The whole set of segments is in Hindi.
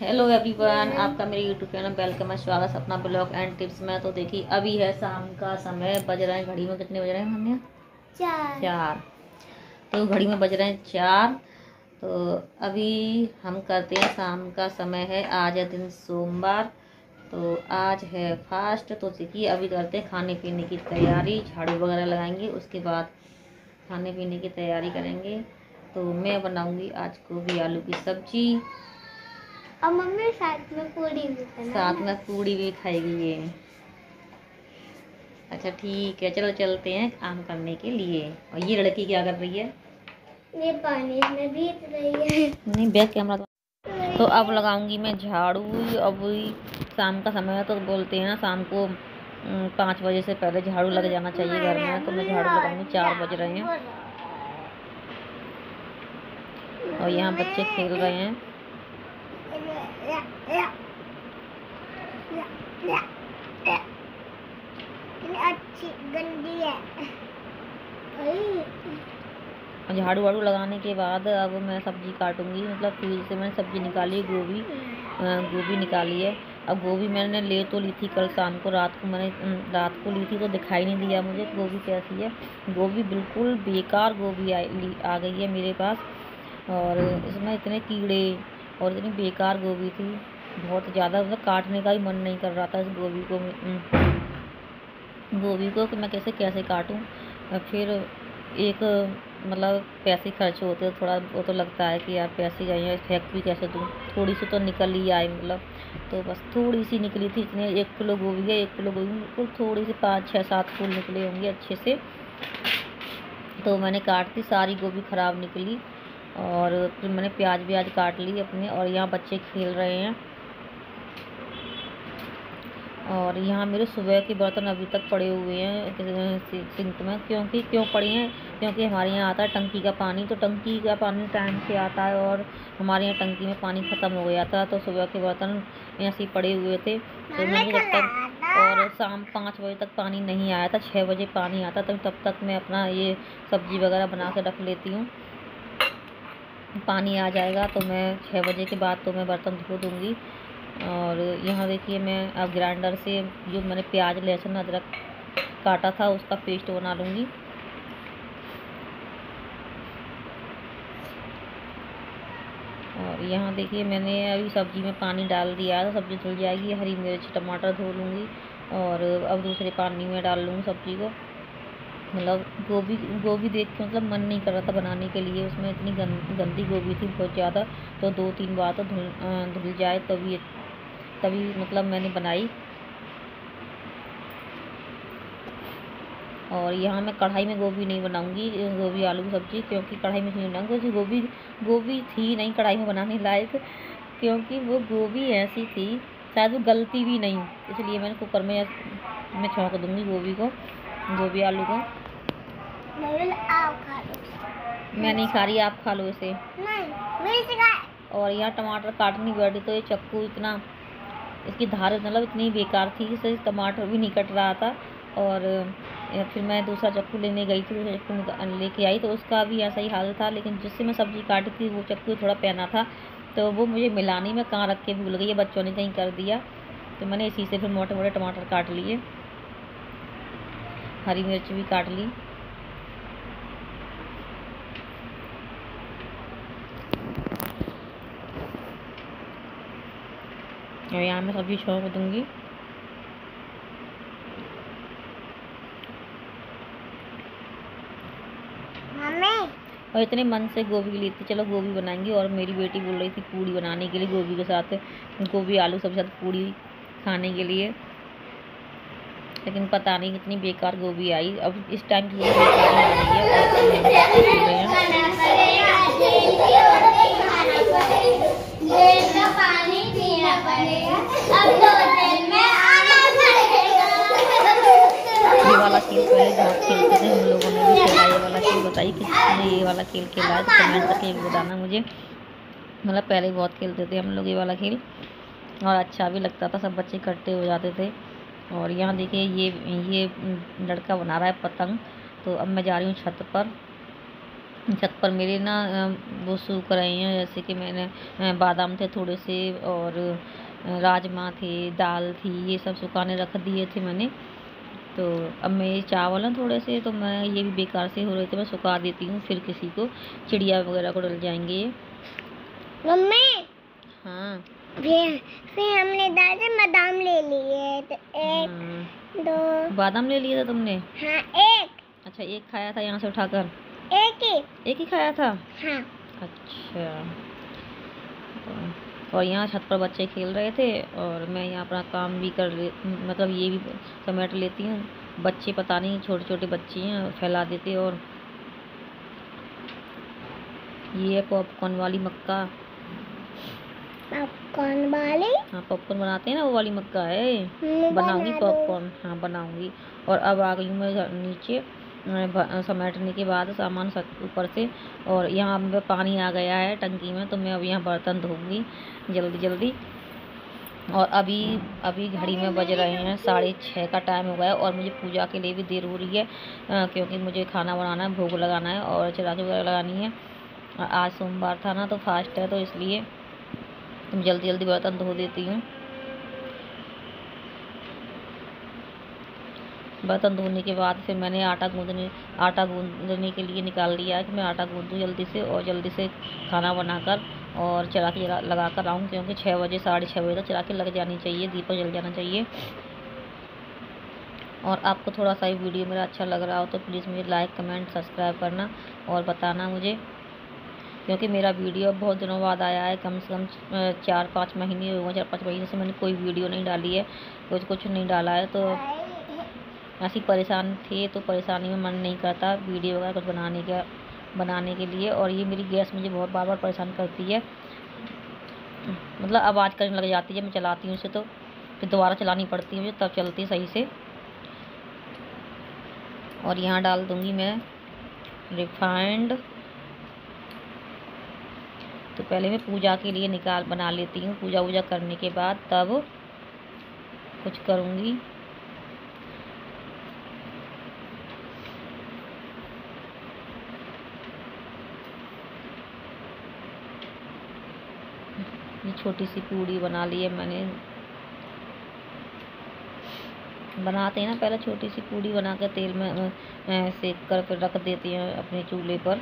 हेलो एवरीवन आपका मेरे यूट्यूब चैनल वेलकम है स्वागत अपना ब्लॉग एंड टिप्स में। तो देखिए अभी है शाम का समय बज रहे हैं घड़ी में कितने बज रहे हैं हमने चार। चार। तो घड़ी में बज रहे हैं चार। तो अभी हम करते हैं शाम का समय है आज है दिन सोमवार। तो आज है फास्ट तो देखिए अभी करते हैं खाने पीने की तैयारी झाड़ू वगैरह लगाएँगे उसके बाद खाने पीने की तैयारी करेंगे। तो मैं बनाऊँगी आज गोभी आलू की सब्ज़ी। और मम्मी साथ में पूरी भी साथ में पूड़ी भी खाएगी ये। अच्छा ठीक है चलो चलते हैं काम करने के लिए। और ये लड़की क्या कर रही है? ये पानी में भीग रही है। नहीं बैक कैमरा तो तो अब लगाऊँगी मैं झाड़ू। अब शाम का समय है तो बोलते हैं ना शाम को पाँच बजे से पहले झाड़ू लग जाना चाहिए घर में। तो मैं झाड़ू लगाऊँगी चार बज रहे हैं। और यहाँ बच्चे खेल रहे हैं। गंदी है झाड़ू वाड़ू लगाने के बाद अब मैं सब्ज़ी काटूँगी। मतलब फ्रिज से मैंने सब्ज़ी निकाली गोभी। गोभी निकाली है। अब गोभी मैंने ले तो ली थी कल शाम को, रात को मैंने रात को ली थी तो दिखाई नहीं दिया मुझे गोभी कैसी है। गोभी बिल्कुल बेकार गोभी आ गई है मेरे पास। और इसमें इतने कीड़े और इतनी बेकार गोभी थी। बहुत ज़्यादा मतलब काटने का ही मन नहीं कर रहा था इस गोभी को गोभी को कि मैं कैसे कैसे काटूं? फिर एक मतलब पैसे खर्च होते हैं, थोड़ा वो तो लगता है कि यार पैसे हैं फेंक भी कैसे दूँ? थोड़ी सी तो निकल ही आई मतलब। तो बस थोड़ी सी निकली थी इतने, एक किलो गोभी है, एक किलो गोभी, बिल्कुल थोड़ी सी पाँच, छः, सात फूल निकले होंगे अच्छे से। तो मैंने काट दी, सारी गोभी ख़राब निकली और फिर मैंने प्याज, व्याज काट ली अपने और यहाँ बच्चे खेल रहे हैं। और यहाँ मेरे सुबह के बर्तन अभी तक पड़े हुए हैं सिंक में। क्योंकि क्यों पड़े हैं? क्योंकि हमारे यहाँ आता है टंकी का पानी तो टंकी का पानी टाइम से आता है और हमारे यहाँ टंकी में पानी ख़त्म हो गया था तो सुबह के बर्तन ऐसे ही पड़े हुए थे। तो मैंने जब तक और शाम पाँच बजे तक पानी नहीं आया था छः बजे पानी आता तो तब तक मैं अपना ये सब्ज़ी वगैरह बना के रख लेती हूँ। पानी आ जाएगा तो मैं छः बजे के बाद तो मैं बर्तन धो दूँगी। और यहाँ देखिए मैं अब ग्राइंडर से जो मैंने प्याज लहसुन अदरक काटा था उसका पेस्ट बना लूँगी। और यहाँ देखिए मैंने अभी सब्ज़ी में पानी डाल दिया है सब्ज़ी धुल जाएगी हरी मिर्च टमाटर धो लूँगी और अब दूसरे पानी में डाल लूँगी सब्ज़ी को। मतलब गोभी गोभी देख के मतलब मन नहीं कर रहा था बनाने के लिए उसमें इतनी गंद, गंदी गोभी थी बहुत ज़्यादा तो दो तीन बार तो धुल धुल जाए तभी तभी मतलब मैंने बनाई। और यहाँ मैं कढ़ाई में गोभी नहीं बनाऊँगी गोभी आलू की सब्ज़ी क्योंकि कढ़ाई में नहीं बनाऊँगी। क्योंकि गोभी गोभी थी नहीं कढ़ाई में बनाने लायक क्योंकि वो गोभी ऐसी थी शायद वो गलती भी नहीं। इसलिए मैंने कुकर में मैं छौंक दूँगी गोभी को गोभी आलू को। मैं नहीं खा रही आप खा लो इसे। नहीं और यहाँ टमाटर काटनी बैठी तो ये चक्कू इतना इसकी धार मतलब इतनी बेकार थी कि टमाटर भी नहीं कट रहा था। और फिर मैं दूसरा चक्कू लेने गई थी, दूसरा चक्कू लेके आई तो उसका भी ऐसा ही हाल था। लेकिन जिससे मैं सब्ज़ी काटी थी, वो चक्कू थोड़ा पहना था तो वो मुझे मिलानी में कहाँ रख के भूल गई है बच्चों ने कहीं कर दिया। तो मैंने इसी से फिर मोटे मोटे टमाटर काट लिए, हरी मिर्च भी काट ली। और यहाँ मैं सब्ज़ी छोड़ दूँगी। और इतने मन से गोभी ली थी। चलो गोभी बनाएँगे और मेरी बेटी बोल रही थी पूड़ी बनाने के लिए गोभी के साथ गोभी आलू सब साथ पूड़ी खाने के लिए। लेकिन पता नहीं कितनी बेकार गोभी आई। अब इस टाइम की गोभी बेकार ही आ रही है और हम खा रहे हैं। पानी पीना पड़ेगा अब दो दिन में आना पड़ेगा ये वाला खेल पहले बहुत खेलते थे हम लोगों ने भी खेला ये वाला खेल बताइए किसने ये वाला खेल खेला है तो कमेंट करके बताना मुझे। मतलब पहले बहुत खेलते थे हम लोग ये वाला खेल। और अच्छा भी लगता था, सब बच्चे इकट्ठे हो जाते थे। और यहाँ देखिए ये ये लड़का बना रहा है पतंग। तो अब मैं जा रही हूँ छत पर। छत पर मेरे ना वो सूख रहे हैं, जैसे कि मैंने बादाम थे थोड़े से और राजमा थे, दाल थी, ये सब सुखाने रख दिए थे मैंने। तो अब मैं चावल हैं थोड़े से तो मैं ये भी बेकार से हो रहे थे मैं सुखा देती हूँ फिर किसी को। चिड़िया वगैरह को डल जाएँगे मम्मी! हाँ। फिर हमने दादा बादाम ले लिए तो एक हाँ। दो। बादाम ले लिए था तुमने? हाँ एक। अच्छा एक खाया था यहाँ से उठाकर? एक ही। एक ही खाया था? हाँ। अच्छा। और यहाँ छत पर बच्चे खेल रहे थे और मैं यहाँ अपना काम भी कर ले मतलब ये भी समेट लेती हूँ। बच्चे पता नहीं छोटे छोटे बच्चे हैं फैला देते और ये है पॉपकॉर्न वाली मक्का। पॉपकॉर्न वाली? हाँ पॉपकॉर्न बनाते हैं ना वो वाली मक्का है। हम्म, बनाऊँगी पॉपकॉर्न। हाँ बनाऊँगी। और अब आ गई हूँ मैं नीचे। समेटने के बाद सामान ऊपर से और यहाँ अब पानी आ गया है टंकी में तो मैं अब यहाँ बर्तन धोऊँगी जल्दी जल्दी। और अभी अभी घड़ी में बज रहे हैं, साढ़े छः का टाइम हो गया है और मुझे पूजा के लिए भी देर हो रही है क्योंकि मुझे खाना बनाना है, भोग लगाना है और चिराग वगैरह लगानी है। आज सोमवार था ना तो फास्ट है तो इसलिए तुम जल्दी जल्दी बर्तन धो देती हूँ। बर्तन धोने के बाद फिर मैंने आटा गूँदने आटा गूँदने के लिए निकाल लिया कि मैं आटा गूँदूँ जल्दी से और जल्दी से खाना बनाकर और चला के जला लगा कर आऊँ क्योंकि छः बजे, साढ़े छः बजे तक चला के लग जानी चाहिए, दीपक जल जाना चाहिए। और आपको थोड़ा सा ये वीडियो मेरा अच्छा लग रहा हो तो प्लीज़ मुझे लाइक, कमेंट, सब्सक्राइब करना और बताना मुझे। क्योंकि मेरा वीडियो बहुत दिनों बाद आया है, कम से कम चार पाँच महीने हो गए, चार पाँच महीने से मैंने कोई वीडियो नहीं डाली है, कुछ कुछ नहीं डाला है तो ऐसी परेशान थे तो परेशानी में मन नहीं करता वीडियो वगैरह कुछ बनाने का, बनाने के लिए और ये मेरी गैस मुझे बहुत बार बार परेशान करती है। मतलब आवाज़ करने लग जाती है मैं चलाती हूँ उसे तो फिर दोबारा चलानी पड़ती है मुझे, तब चलती है सही से। और यहाँ डाल दूँगी मैं रिफाइंड तो पहले मैं पूजा के लिए निकाल, बना लेती हूँ पूजा वूजा करने के बाद तब कुछ करूँगी। ये छोटी सी पूड़ी बना ली है मैंने। बनाते हैं ना, पहले छोटी सी पूड़ी बना कर तेल में सेक कर फिर रख देते हैं अपने चूल्हे पर।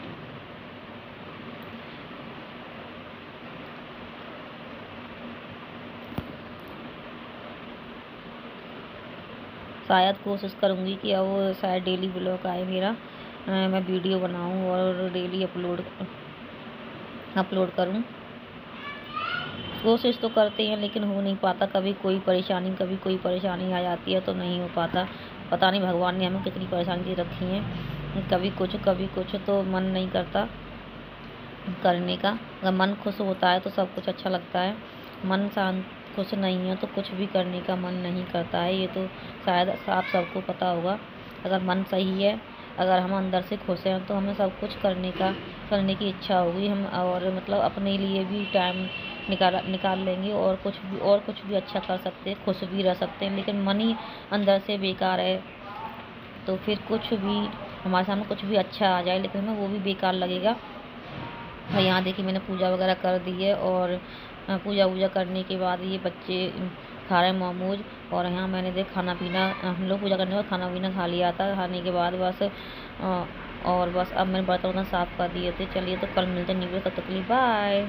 शायद कोशिश करूँगी कि अब शायद डेली ब्लॉग आए मेरा। मैं वीडियो बनाऊँ और डेली अपलोड अपलोड करूँ। कोशिश तो करते हैं, लेकिन हो नहीं पाता। कभी कोई परेशानी, कभी कोई परेशानी आ जाती है तो नहीं हो पाता। पता नहीं भगवान ने हमें कितनी परेशानी रखी है। कभी कुछ कभी कुछ तो मन नहीं करता करने का। अगर मन खुश होता है तो सब कुछ अच्छा लगता है। मन शांत, खुश नहीं है तो कुछ भी करने का मन नहीं करता है। ये तो शायद आप सबको पता होगा। अगर मन सही है, अगर हम अंदर से खुश हैं तो हमें सब कुछ करने का, करने की इच्छा होगी। हम और मतलब अपने लिए भी टाइम निकाल निकाल लेंगे और कुछ भी, और कुछ भी अच्छा कर सकते हैं खुश भी रह सकते हैं, लेकिन मन ही अंदर से बेकार है। तो फिर कुछ भी, हमारे सामने कुछ भी अच्छा आ जाए, लेकिन हमें वो भी बेकार लगेगा। और यहाँ देखिए मैंने पूजा वगैरह कर दी है और पूजा वूजा करने के बाद ये बच्चे खा रहे हैं मोमोज और यहाँ मैंने देख खाना पीना, हम लोग पूजा करने के बाद खाना पीना खा लिया था, खाने के बाद बस और बस अब मैंने बर्तन वर्तन साफ़ कर दिए थे। चलिए तो कल मिलते हैं न्यू तब तक बाय।